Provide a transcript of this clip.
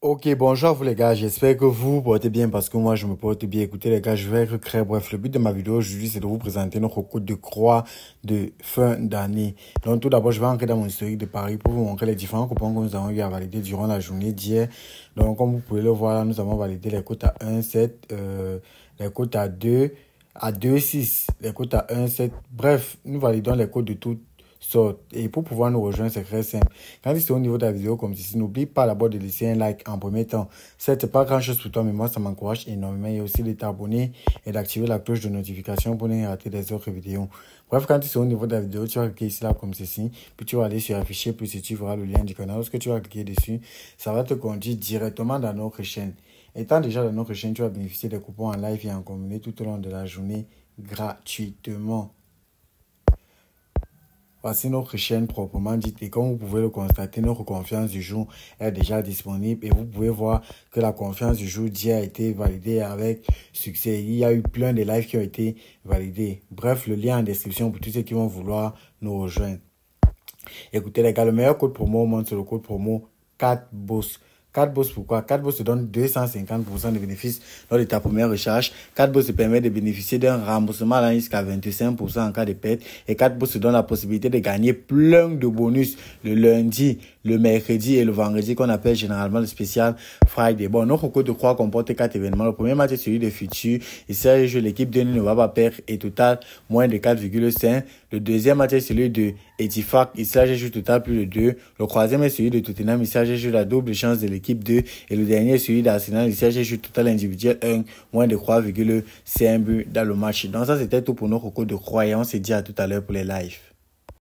Ok, bonjour à vous les gars, j'espère que vous vous portez bien parce que moi je me porte bien. Écoutez les gars, je vais être très bref. Le but de ma vidéo aujourd'hui c'est de vous présenter notre code de croix de fin d'année. Donc tout d'abord je vais entrer dans mon historique de Paris pour vous montrer les différents coupons que nous avons eu à valider durant la journée d'hier. Donc comme vous pouvez le voir, nous avons validé les cotes à 1,7, euh, les cotes à 2, à 2,6, les cotes à 1,7. Bref, nous validons les codes de toutes et pour pouvoir nous rejoindre, c'est très simple. Quand tu es au niveau de la vidéo comme ceci, n'oublie pas d'abord de laisser un like en premier temps. C'est pas grand chose pour toi, mais moi, ça m'encourage énormément. Et aussi de t'abonner et d'activer la cloche de notification pour ne rater les autres vidéos. Bref, quand tu es au niveau de la vidéo, tu vas cliquer ici là comme ceci. Puis tu vas aller sur afficher, puis tu verras le lien du canal. Lorsque tu vas cliquer dessus, ça va te conduire directement dans notre chaîne. Étant déjà dans notre chaîne, tu vas bénéficier des coupons en live et en combiné tout au long de la journée gratuitement. Voici notre chaîne proprement dite et comme vous pouvez le constater, notre confiance du jour est déjà disponible et vous pouvez voir que la confiance du jour d'hier a été validée avec succès. Il y a eu plein de lives qui ont été validés. Bref, le lien en description pour tous ceux qui vont vouloir nous rejoindre. Écoutez les gars, le meilleur code promo au monde, c'est le code promo 4BOSS. 4 boss pourquoi? 4 boss te donne 250% de bénéfices lors de ta première recharge. 4 boss te permet de bénéficier d'un remboursement à jusqu'à 25% en cas de perte. Et 4 boss te donne la possibilité de gagner plein de bonus le lundi, le mercredi et le vendredi qu'on appelle généralement le spécial Friday. Bon, notre code de croix comporte 4 événements. Le premier match est celui de futur. Il s'agit de l'équipe de ne va pas perdre et total moins de 4,5. Le deuxième match est celui de Etifak. Il s'agit de total plus de 2. Le troisième est celui de Tottenham. Il s'agit de la double chance de l'équipe 2. Et le dernier, celui d'Arsenal, il s'agit juste total individuel 1, moins de 3,5 buts dans le match. Donc ça, c'était tout pour notre code de croyance. Et dit à tout à l'heure pour les lives.